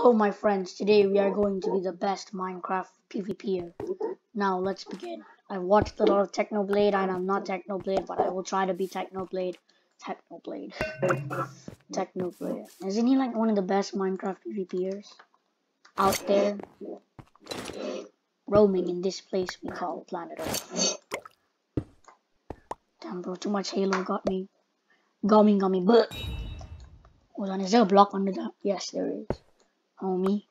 Hello my friends, today we are going to be the best Minecraft PvPer. Now let's begin. I've watched a lot of Technoblade and I'm not Technoblade, but I will try to be Technoblade. Technoblade. Technoblade. Isn't he like one of the best Minecraft PvPers? Out there. Roaming in this place we call planet Earth. Damn bro, too much Halo got me. Gummy gummy, but Hold on, is there a block under that? Yes, there is homie.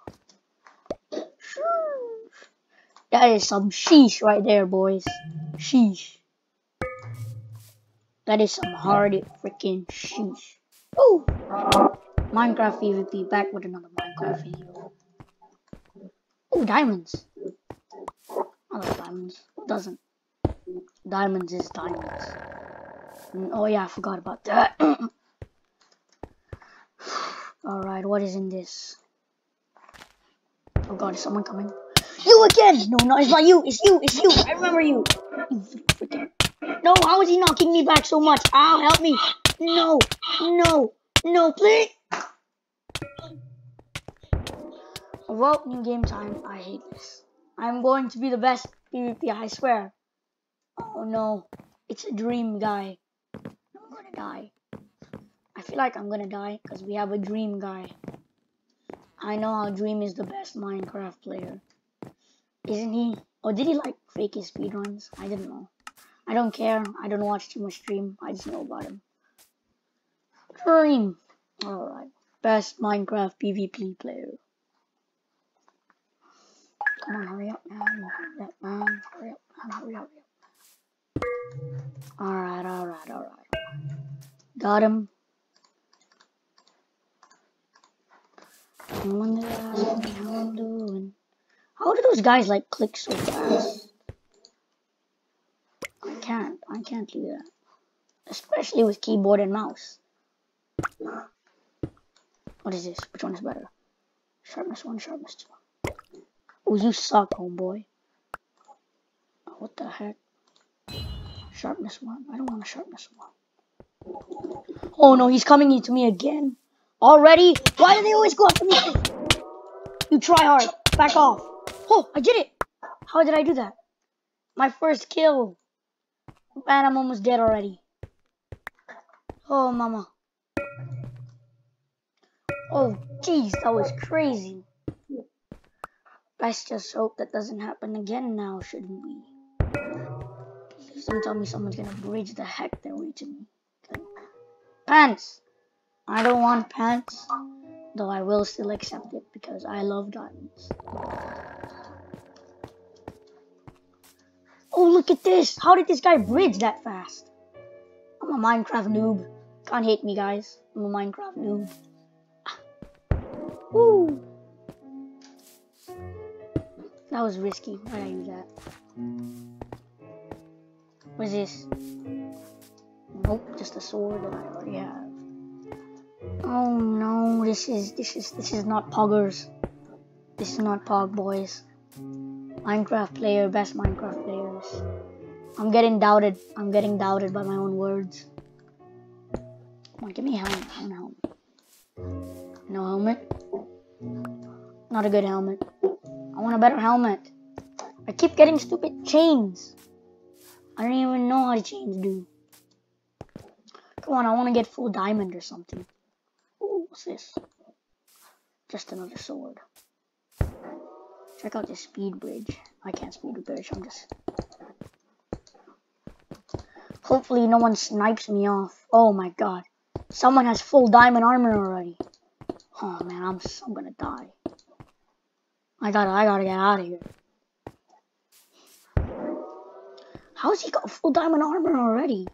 That is some sheesh right there, boys. Sheesh. That is some hard freaking sheesh. Ooh! Minecraft PvP back with another Minecraft video. Oh, diamonds. I love diamonds. Who doesn't? Diamonds is diamonds. Mm, oh yeah, I forgot about that. Alright, what is in this? Oh god, is someone coming? You again! No, no, it's not you. It's you. It's you. I remember you. No, how is he knocking me back so much? Ow, help me. No, no, no, please. Well, new game time. I hate this. I'm going to be the best PvP, I swear. Oh no, it's a dream, guy. I'm gonna die. I feel like I'm gonna die because we have a dream guy. I know how Dream is the best Minecraft player. Isn't he? Or did he like fake his speedruns? I didn't know. I don't care. I don't watch too much Dream. I just know about him. Dream. Alright. Best Minecraft PvP player. Come on, hurry up, man. Hurry up, man. Hurry up, man. Hurry up. Alright, alright, alright. Got him. How do those guys like click so fast? I can't. I can't do that. Especially with keyboard and mouse. What is this? Which one is better? Sharpness 1, sharpness 2. Oh, you suck, homeboy. Oh, what the heck? Sharpness 1. I don't want a sharpness 1. Oh no, he's coming into me again. Already? Why do they always go after me? You try hard. Back off. Oh, I did it. How did I do that? My first kill. Man, I'm almost dead already. Oh, mama. Oh, jeez, that was crazy. Let's just hope that doesn't happen again now, shouldn't we? Please don't tell me someone's gonna bridge the heck their way to me. Pants! I don't want pants, though I will still accept it because I love diamonds. Oh, look at this! How did this guy bridge that fast? I'm a Minecraft noob. Can't hate me, guys. I'm a Minecraft noob. Ah. Woo! That was risky. Why did I use that? What's this? Nope, just a sword that I already have. Oh no, this is this is this is not poggers. This is not pog boys. Minecraft player, best Minecraft players. I'm getting doubted. I'm getting doubted by my own words. Come on, give me a helmet. I want a helmet. No helmet. Not a good helmet. I want a better helmet. I keep getting stupid chains. I don't even know how to chains do. Come on, I want to get full diamond or something. What's this? Just another sword. Check out this speed bridge. I can't speed bridge, I'm just... Hopefully no one snipes me off. Oh my god. Someone has full diamond armor already. Oh man, I'm, I'm gonna die. I gotta, I gotta get out of here. How's he got full diamond armor already?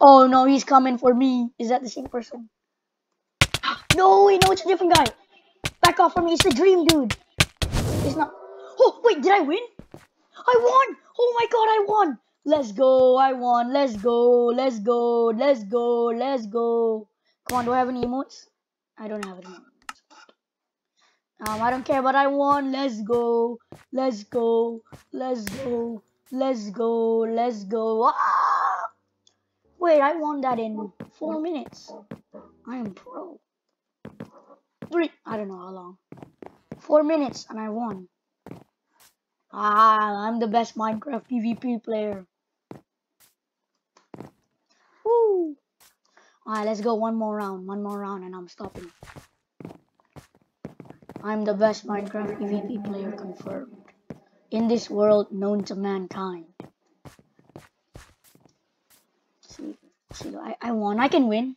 Oh no, he's coming for me. Is that the same person? No, wait, no, it's a different guy. Back off from me. It's the dream dude. It's not. Oh, wait, did I win? I won. Oh my god, I won. Let's go. I won. Let's go. Let's go. Let's go. Let's go. Come on, do I have any emotes? I don't have any emotes. Um, I don't care, but I won. Let's go. Let's go. Let's go. Let's go. Let's go. Ah! Wait, I won that in four minutes. I am pro three, I don't know how long. Four minutes and I won. Ah, I'm the best Minecraft PvP player. Woo! Alright, let's go one more round. One more round and I'm stopping. I'm the best Minecraft PvP player confirmed. In this world known to mankind. See, see, I, I won. I can win.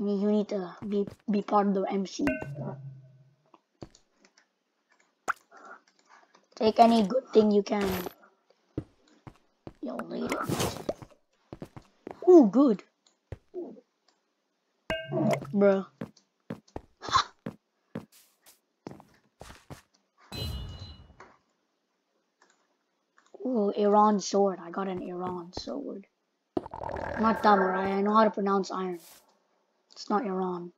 You need, to be be part of the MC. Take any good thing you can. You'll need it. Ooh, good. Bruh. Ooh, Iran sword. I got an Iran sword. Not Tamurai. I know how to pronounce iron. It's not Iran.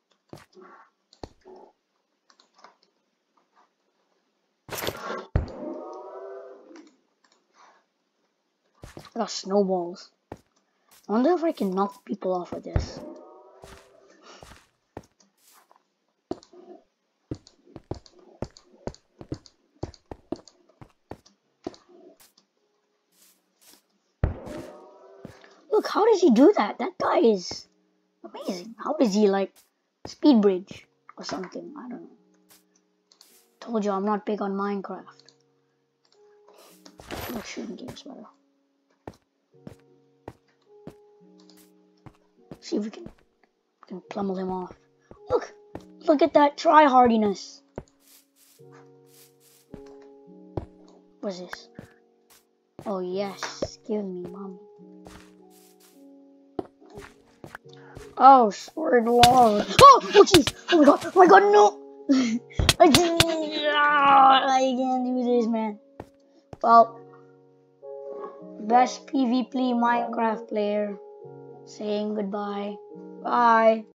I got snowballs. I wonder if I can knock people off with this. Look, how does he do that? That guy is amazing. How does he like speed bridge or something? I don't know. Told you I'm not big on Minecraft. I shooting games better. See if we can, can pummel him off. Look, look at that try hardiness. What's this? Oh yes, give me, mom. Oh, sword lord. Oh, oh jeez. Oh my god. Oh my god, no. I can't, I can't do this, man. Well, best PvP Minecraft player saying goodbye. Bye.